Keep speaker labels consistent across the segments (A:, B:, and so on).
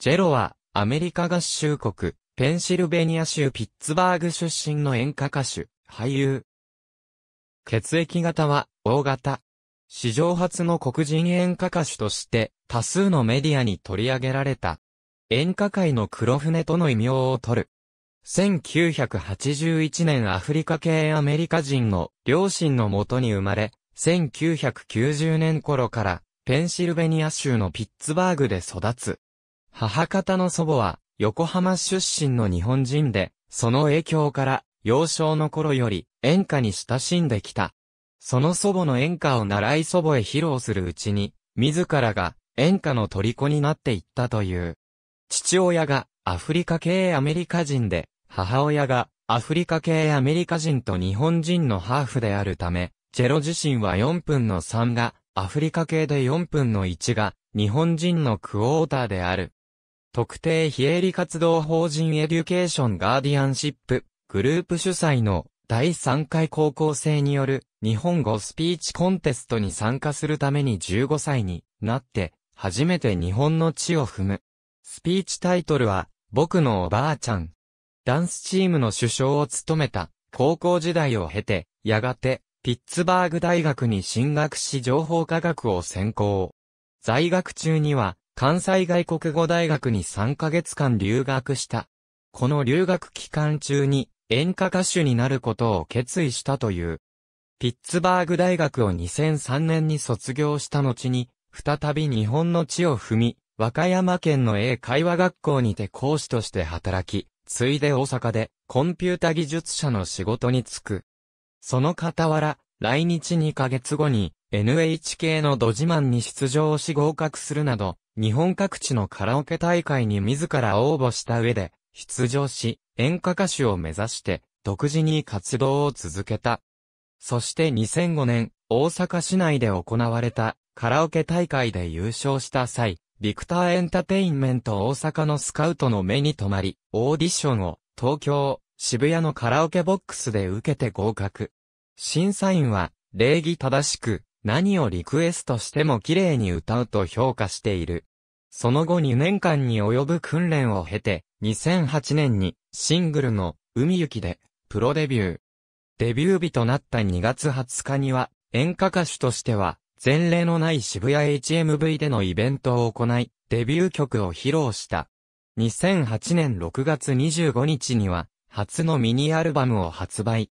A: ジェロは、アメリカ合衆国、ペンシルベニア州ピッツバーグ出身の演歌歌手、俳優。血液型は、O 型。史上初の黒人演歌歌手として、多数のメディアに取り上げられた。演歌界の黒船との異名を取る。1981年アフリカ系アメリカ人の両親のもとに生まれ、1990年頃からペンシルベニア州のピッツバーグで育つ。母方の祖母は横浜出身の日本人で、その影響から幼少の頃より演歌に親しんできた。その祖母の演歌を習い祖母へ披露するうちに、自らが演歌の虜になっていったという。父親がアフリカ系アメリカ人で、母親がアフリカ系アメリカ人と日本人のハーフであるため、ジェロ自身は4分の3がアフリカ系で4分の1が日本人のクォーターである。特定非営利活動法人エデュケーションガーディアンシップグループ主催の第3回高校生による日本語スピーチコンテストに参加するために15歳になって初めて日本の地を踏む。スピーチタイトルは僕のおばあちゃん。ダンスチームの主将を務めた高校時代を経て、やがてピッツバーグ大学に進学し情報科学を専攻。在学中には関西外国語大学に3ヶ月間留学した。この留学期間中に演歌歌手になることを決意したという。ピッツバーグ大学を2003年に卒業した後に、再び日本の地を踏み、和歌山県の英会話学校にて講師として働き、ついで大阪でコンピュータ技術者の仕事に就く。その傍ら、来日2ヶ月後に NHK のド自慢に出場し合格するなど、日本各地のカラオケ大会に自ら応募した上で、出場し、演歌歌手を目指して、独自に活動を続けた。そして2005年、大阪市内で行われたカラオケ大会で優勝した際、ビクターエンタテインメント大阪のスカウトの目に留まり、オーディションを東京、渋谷のカラオケボックスで受けて合格。審査員は礼儀正しく何をリクエストしても綺麗に歌うと評価している。その後2年間に及ぶ訓練を経て、2008年にシングルの海行きでプロデビュー。デビュー日となった2月20日には演歌歌手としては前例のない渋谷 HMV でのイベントを行い、デビュー曲を披露した。2008年6月25日には、初のミニアルバムを発売。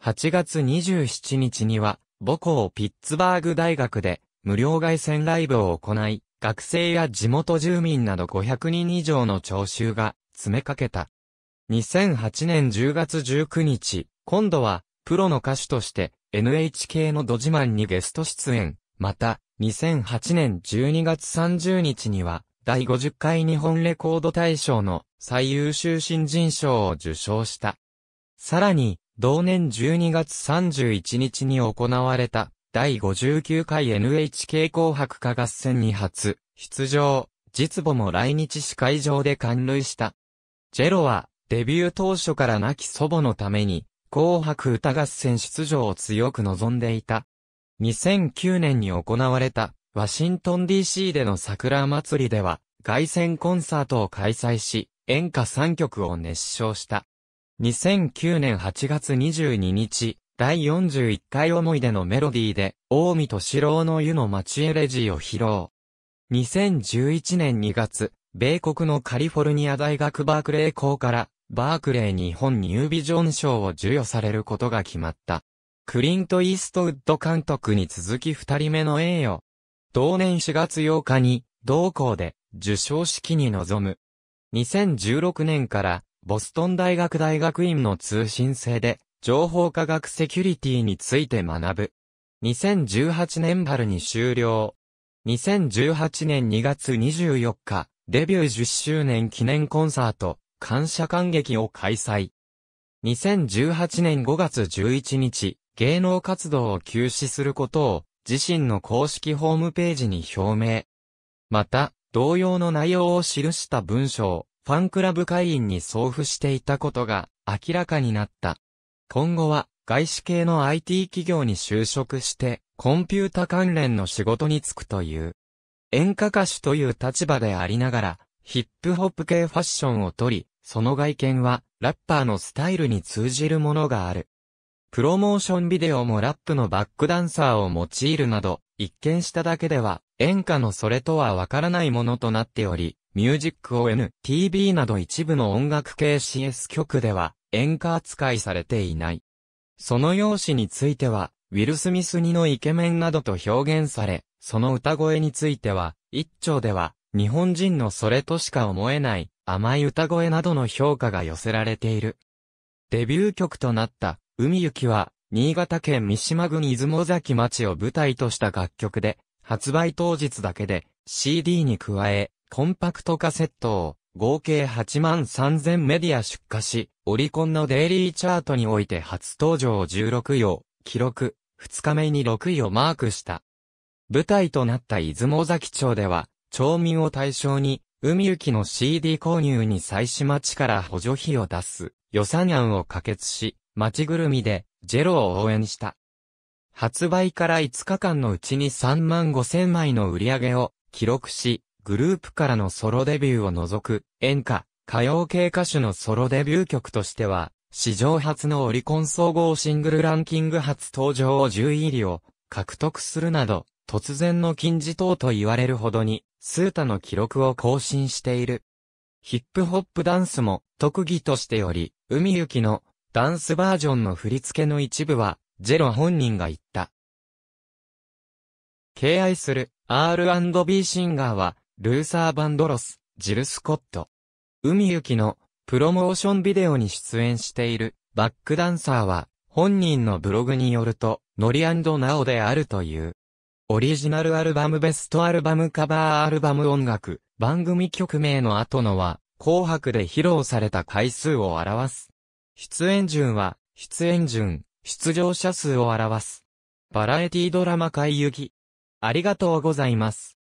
A: 8月27日には、母校ピッツバーグ大学で、無料外線ライブを行い、学生や地元住民など500人以上の聴衆が詰めかけた。2008年10月19日、今度は、プロの歌手として、NHK のド自慢にゲスト出演。また、2008年12月30日には、第50回日本レコード大賞の最優秀新人賞を受賞した。さらに、同年12月31日に行われた第59回 NHK 紅白歌合戦に初出場、実母も来日司会場で感涙した。ジェロはデビュー当初から亡き祖母のために紅白歌合戦出場を強く望んでいた。2009年に行われたワシントン DC での桜祭りでは凱旋コンサートを開催し演歌3曲を熱唱した。2009年8月22日、第41回思い出のメロディーで、大見敏郎の湯の町エレジーを披露。2011年2月、米国のカリフォルニア大学バークレー校から、バークレー日本ニュービジョン賞を授与されることが決まった。クリント・イーストウッド監督に続き二人目の栄誉。同年4月8日に、同校で、受賞式に臨む。2016年から、ボストン大学大学院の通信制で、情報科学セキュリティについて学ぶ。2018年春に終了。2018年2月24日、デビュー10周年記念コンサート、感謝感激を開催。2018年5月11日、芸能活動を休止することを自身の公式ホームページに表明。また、同様の内容を記した文章ファンクラブ会員に送付していたことが明らかになった。今後は外資系の IT 企業に就職してコンピュータ関連の仕事に就くという。演歌歌手という立場でありながら、ヒップホップ系ファッションをとり、その外見は、ラッパーのスタイルに通じるものがある。プロモーションビデオもラップのバックダンサーを用いるなど、一見しただけでは、演歌のそれとはわからないものとなっており、ミュージック ON、TV など一部の音楽系 CS 曲では、演歌扱いされていない。その容姿については、ウィル・スミスにのイケメンなどと表現され、その歌声については、一丁では、日本人のそれとしか思えない甘い歌声などの評価が寄せられている。デビュー曲となった海行きは、新潟県三島郡出雲崎町を舞台とした楽曲で、発売当日だけで CD に加え、コンパクトカセットを合計8万3000メディア出荷し、オリコンのデイリーチャートにおいて初登場16位を記録、2日目に6位をマークした。舞台となった出雲崎町では、町民を対象に、海行きの CD 購入に妻子町から補助費を出す予算案を可決し、町ぐるみでジェロを応援した。発売から5日間のうちに3万5千枚の売り上げを記録し、グループからのソロデビューを除く演歌、歌謡系歌手のソロデビュー曲としては、史上初のオリコン総合シングルランキング初登場を10位入りを獲得するなど、突然の金字塔と言われるほどにスータの記録を更新している。ヒップホップダンスも特技としており、海行きのダンスバージョンの振り付けの一部は、ジェロ本人が言った。敬愛する R&B シンガーは、ルーサー・バンドロス、ジル・スコット。海行きのプロモーションビデオに出演しているバックダンサーは、本人のブログによると、ノリナオであるという。オリジナルアルバムベストアルバムカバーアルバム音楽、番組曲名の後のは、紅白で披露された回数を表す。出演順は、出演順、出場者数を表す。バラエティドラマ会行き。ありがとうございます。